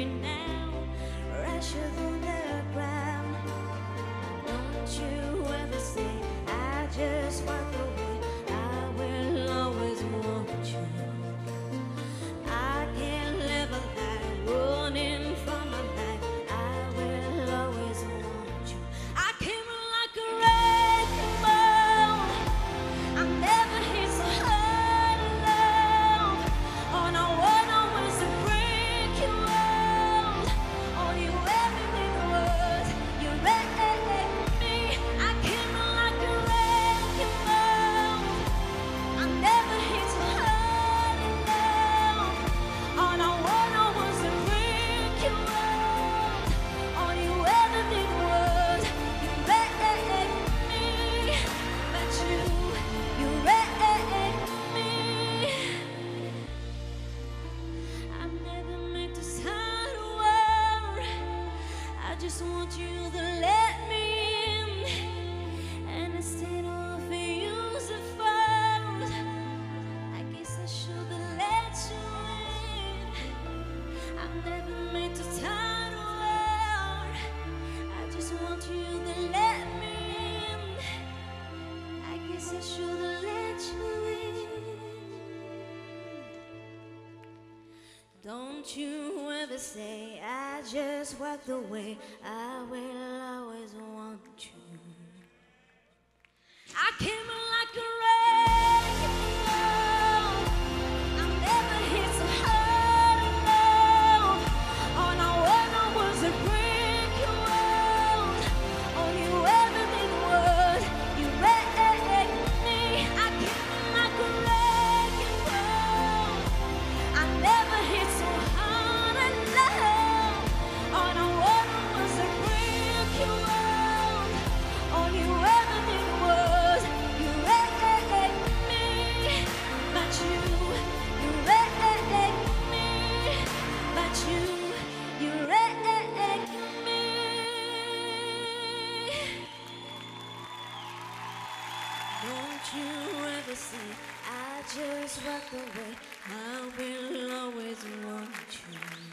every night. just want you to let me in. And instead of using I guess I should let you in. I'm never meant to turn I just want you to let me in. I guess I should have let you in. Don't you ever say I just walked away. I will always want you. Don't you ever see I just walk away. I will always want you.